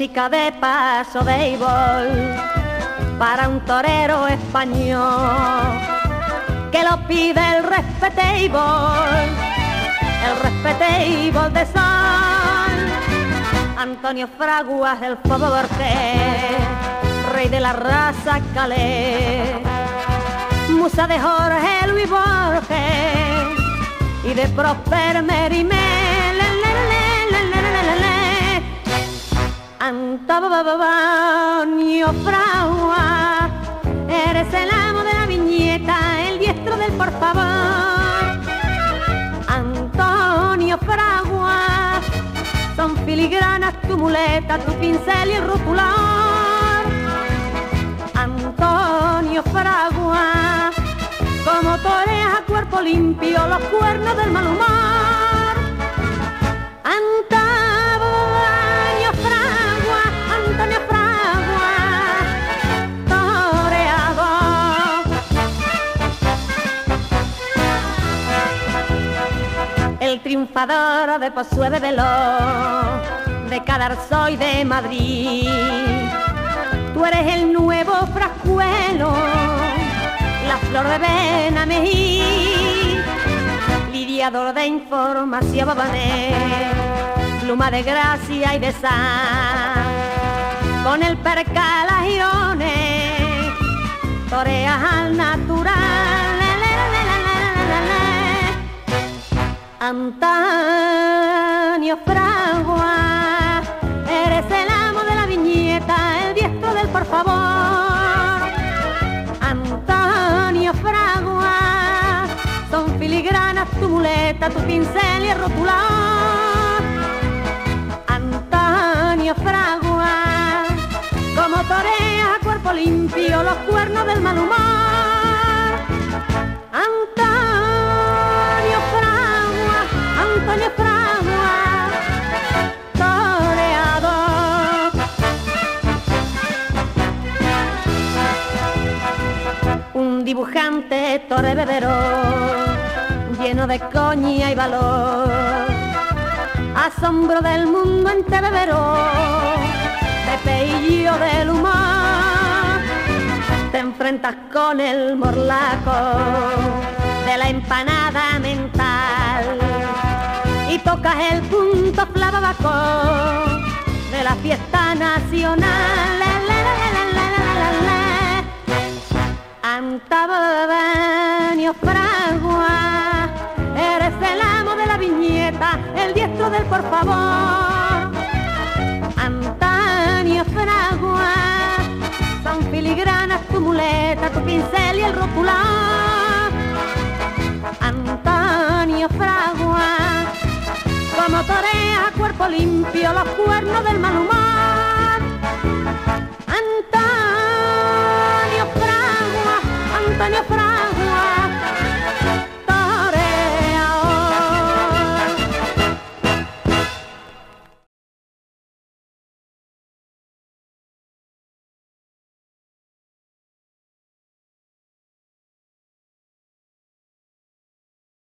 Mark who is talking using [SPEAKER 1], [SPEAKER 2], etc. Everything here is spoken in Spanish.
[SPEAKER 1] música de paso de para un torero español que lo pide el respetable, el respetable de sol. Antonio Fraguas, el favor rey de la raza calé, musa de Jorge Luis Borges y de Prosper Merimel. Antonio Fragua, eres el amo de la viñeta, el diestro del por favor. Antonio Fragua, son filigranas tu muleta, tu pincel y el rotulador. Antonio Fragua, como toreas a cuerpo limpio los cuernos del mal humor. Triunfador de Pozué de Velo, de Cadarzo y de Madrid. Tú eres el nuevo frascuelo, la flor de Benamejí, lidiador de información babané, pluma de gracia y de sal, con el percal toreas al Antonio Fragua, eres el amo de la viñeta, el diestro del por favor. Antonio Fragua, son filigranas tu muleta, tu pincel y el rotulador. Antonio Fragua, como torea a cuerpo limpio los cuernos del mal humor. Un dibujante torebedero, lleno de coña y valor, asombro del mundo entero, de y del humor. Te enfrentas con el morlaco de la empanada mental y tocas el punto flavabaco de la fiesta nacional. Antabanio Fragua, eres el amo de la viñeta, el diestro del por favor. Antonio Fragua, son filigranas tu muleta, tu pincel y el rotular. Como torea a cuerpo limpio los cuernos del mal humor.